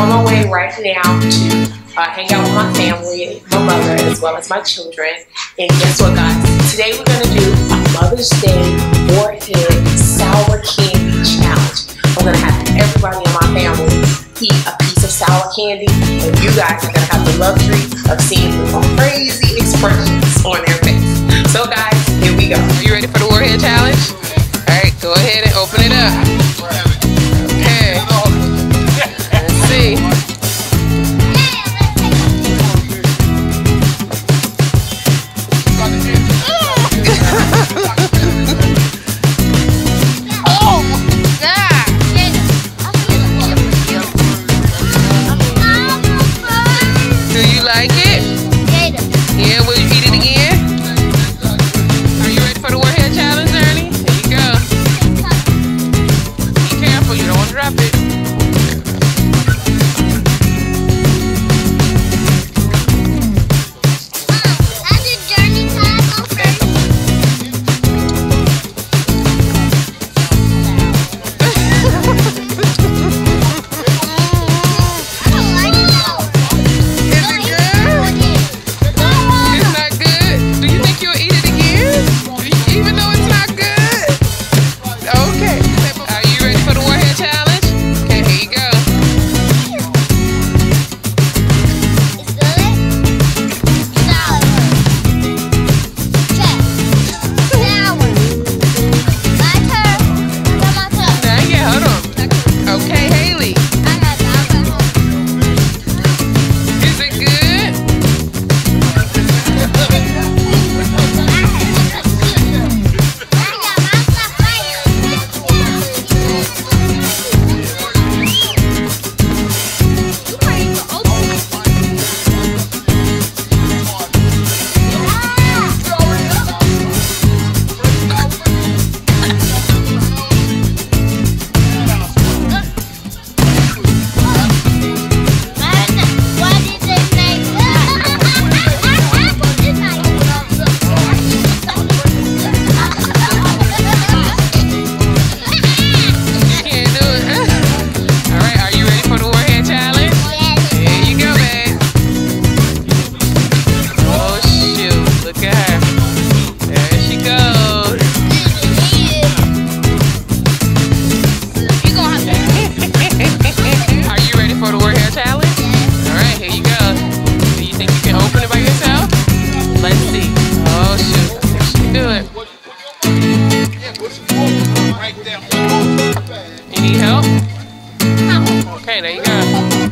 on my way right now to uh, hang out with my family, my mother, as well as my children. And guess what, guys? Today we're going to do a Mother's Day Warhead Sour Candy Challenge. We're going to have everybody in my family eat a piece of sour candy, and you guys are going to have the luxury of seeing the crazy expressions on their face. later, you know.